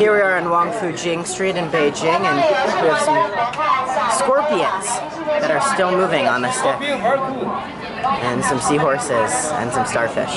Here we are on Wangfujing Street in Beijing, and we have some scorpions that are still moving on the stick, and some seahorses, and some starfish.